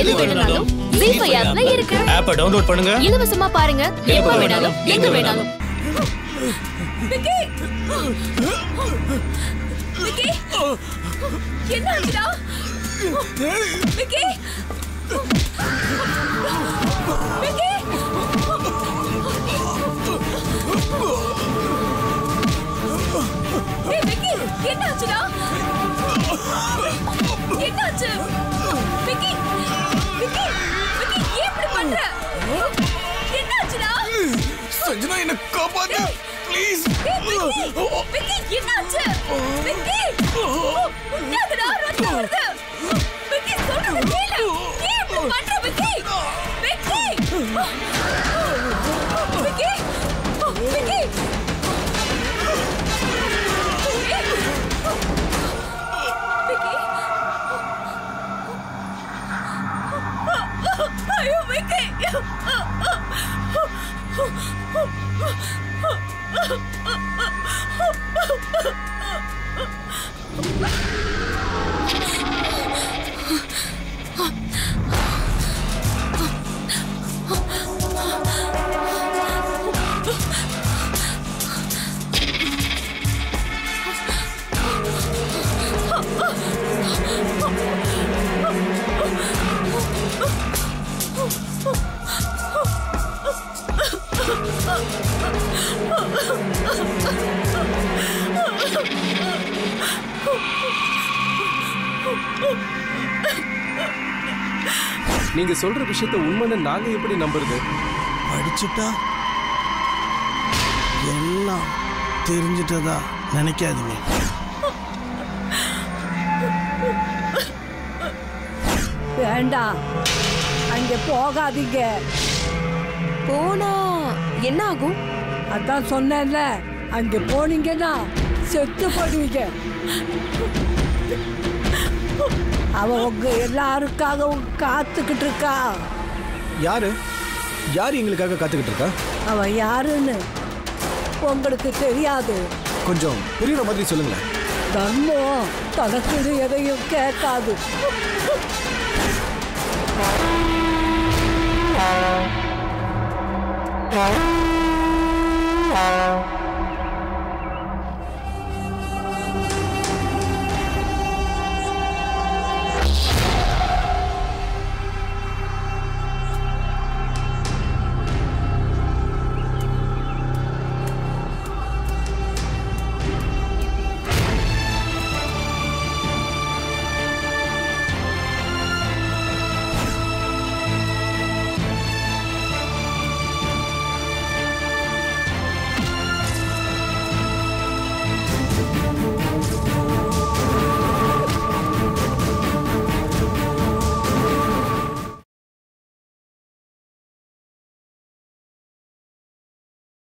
எது வேணும்னாலும் ஜீ ஃபைவ் ஆப்ல இருக்கு. ஆப்பை டவுன்லோட் பண்ணுங்க. இலவசமா பாருங்க. எப்ப வேணாலும் எங்க வேணாலும். விக்கி விக்கி! என்ன ஆச்சுடா விக்கி! விக்கி! ஏய் விக்கி என்ன ஆச்சுடா? என்ன ஆச்சு? சஞ்சனா என்ன காப்பாத்து. ப்ளீஸ் ஏய், விக்கி! 啊啊哈哈哈哈哈哈哈哈 நீங்க சொல்ற விஷயத்த உண்மைன்னு நாங்க எப்படி நம்புறது? படிச்சுட்டா எல்லாம் தெரிஞ்சிட்டதா நினைக்காதீங்க. வேண்டாம். அங்க போகாதீங்க. போனா என்ன ஆகும் அதான் சொன்னேன்ல. அங்க போனீங்கன்னா செத்து போடுவீங்க அவ உங்க எல்லாருக்காகவும் காத்துக்கிட்டு இருக்கா. யாரு? யார் எங்களுக்காக காத்துக்கிட்டு இருக்கா? அவ யாருன்னு உங்களுக்கு தெரியாது. கொஞ்சம் புரியுற மாதிரி சொல்லுங்களேன். தர்மம் தனக்குன்னு எதையும் கேட்காது. Bye.